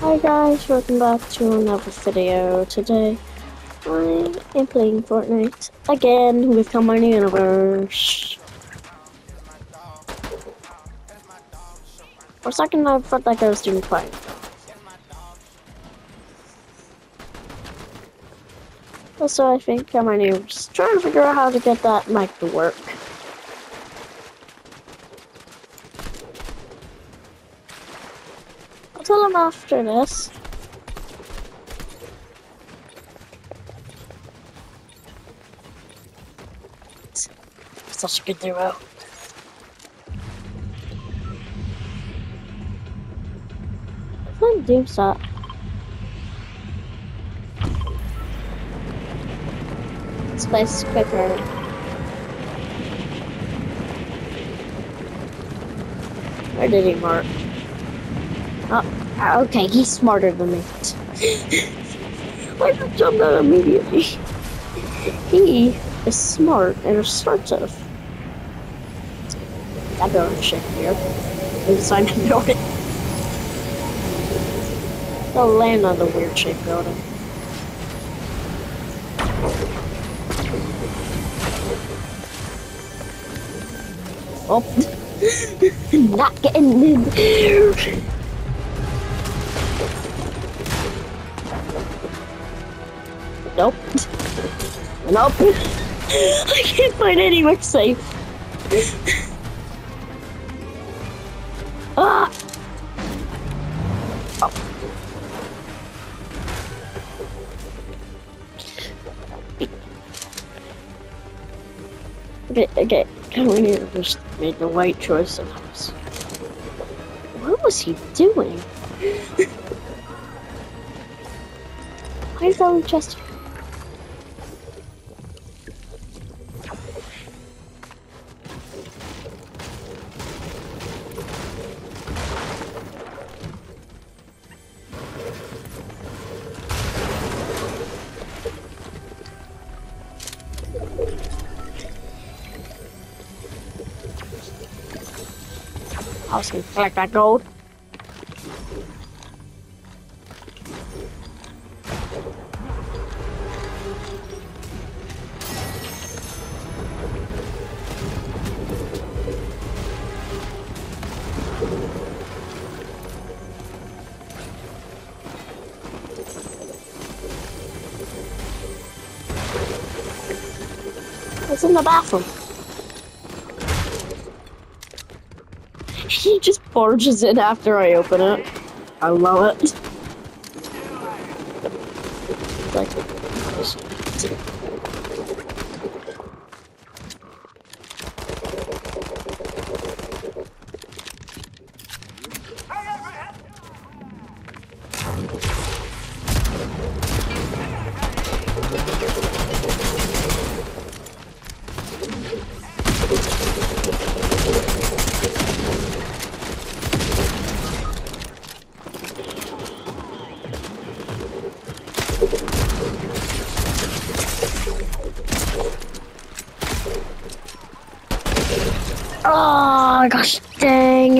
Hi guys, welcome back to another video. Today, I am playing Fortnite again with Combine Universe. For a second, I felt like I was doing fine. Also, I think Combine Universe trying to figure out how to get that mic to work. Tell him after this. Such a good duo. Fun Doomshot. This place is quicker. Where did he mark? Oh, okay, he's smarter than me. Why did you jump out immediately? He is smart and off. That building shit here. We decided to build it. They'll land on the weird shaped building. Oh, not getting in Nope. Nope. I can't find anywhere safe. ah! Oh. Okay, okay. Come on here. Just made the right choice of house. What was he doing? Why is that Chester? I was gonna collect that gold. It's in the bathroom. He just barges in after I open it. I love it. Oh, gosh dang